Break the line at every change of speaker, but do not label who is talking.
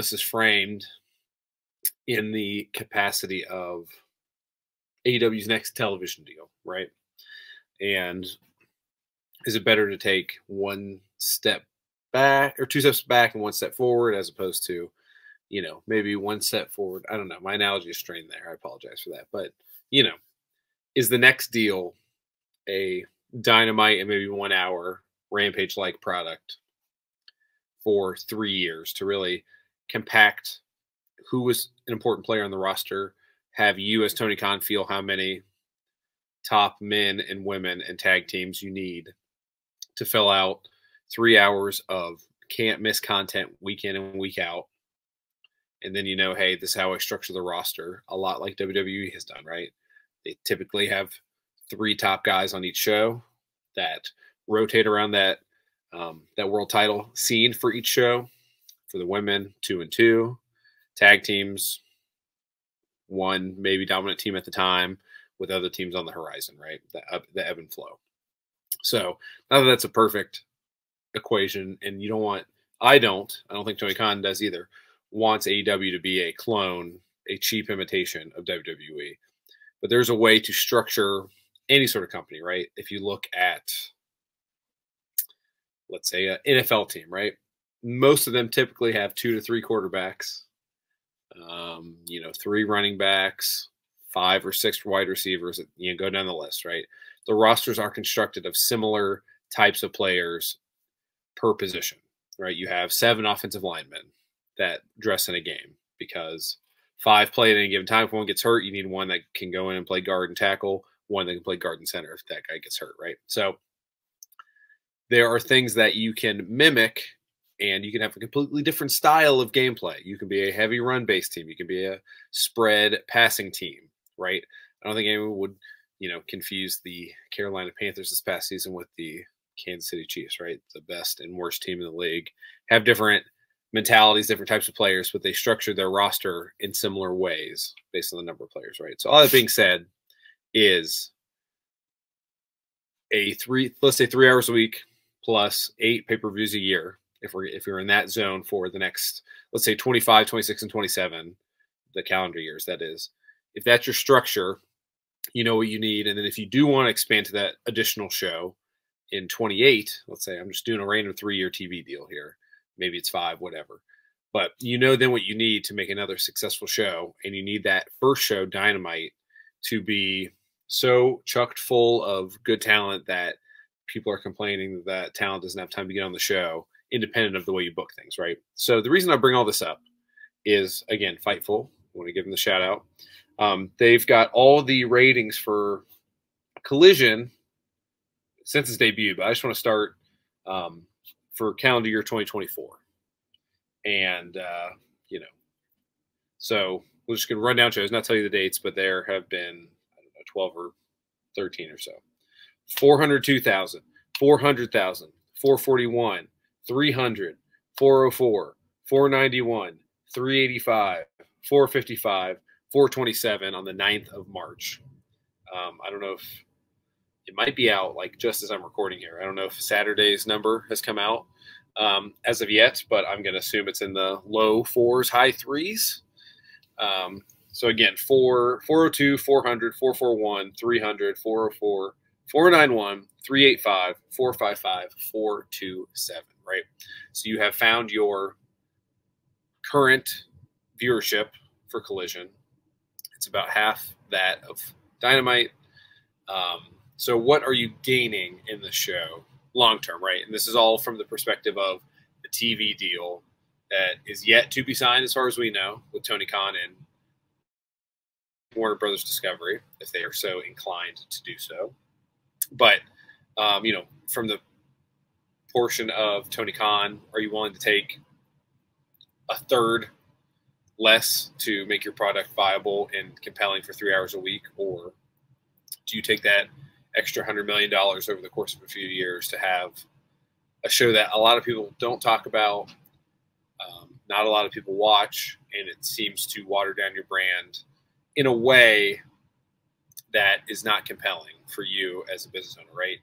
this is framed in the capacity of AEW's next television deal, right? And is it better to take one step back or two steps back and one step forward as opposed to, you know, maybe one step forward? I don't know. My analogy is strained there. I apologize for that. But, you know, is the next deal a dynamite and maybe one hour rampage like product for three years to really compact who was an important player on the roster, have you as Tony Khan feel how many top men and women and tag teams you need to fill out three hours of can't miss content week in and week out. And then you know, hey, this is how I structure the roster, a lot like WWE has done, right? They typically have three top guys on each show that rotate around that um, that world title scene for each show. For the women, two and two, tag teams, one maybe dominant team at the time with other teams on the horizon, right? The, the ebb and flow. So now that that's a perfect equation, and you don't want, I don't, I don't think Tony Khan does either, wants AEW to be a clone, a cheap imitation of WWE. But there's a way to structure any sort of company, right? If you look at, let's say, an NFL team, right? Most of them typically have two to three quarterbacks, um, you know, three running backs, five or six wide receivers. You know, go down the list, right? The rosters are constructed of similar types of players per position, right? You have seven offensive linemen that dress in a game because five play at any given time. If one gets hurt, you need one that can go in and play guard and tackle, one that can play guard and center if that guy gets hurt, right? So there are things that you can mimic and you can have a completely different style of gameplay. You can be a heavy run based team, you can be a spread passing team, right? I don't think anyone would, you know, confuse the Carolina Panthers this past season with the Kansas City Chiefs, right? The best and worst team in the league have different mentalities, different types of players, but they structure their roster in similar ways based on the number of players, right? So all that being said, is a three, let's say three hours a week plus eight pay per views a year if we're if we're in that zone for the next let's say 25 26 and 27 the calendar years that is. If that's your structure you know what you need and then if you do want to expand to that additional show in 28 let's say i'm just doing a random three year tv deal here maybe it's five whatever but you know then what you need to make another successful show and you need that first show dynamite to be so chucked full of good talent that people are complaining that talent doesn't have time to get on the show independent of the way you book things, right? So the reason I bring all this up is again, Fightful. I want to give them the shout out. Um, they've got all the ratings for Collision since its debut, but I just want to start um, for calendar year 2024. And, uh, you know, so we're just going to run down shows, not tell you the dates, but there have been, I don't know, 12 or 13 or so. 402,000, 400,000, 441, 300, 404, 491, 385, 455, 427 on the 9th of March. Um, I don't know if it might be out like just as I'm recording here. I don't know if Saturday's number has come out um, as of yet, but I'm going to assume it's in the low fours, high threes. Um, so again, 4, 402, 400, 441, 300, 404, 491, 385, 455, 427 right? So you have found your current viewership for Collision. It's about half that of Dynamite. Um, so what are you gaining in the show long term, right? And this is all from the perspective of the TV deal that is yet to be signed, as far as we know, with Tony Khan and Warner Brothers Discovery, if they are so inclined to do so. But um, you know, from the portion of Tony Khan? Are you willing to take a third less to make your product viable and compelling for three hours a week? Or do you take that extra $100 million over the course of a few years to have a show that a lot of people don't talk about, um, not a lot of people watch, and it seems to water down your brand in a way that is not compelling for you as a business owner, right?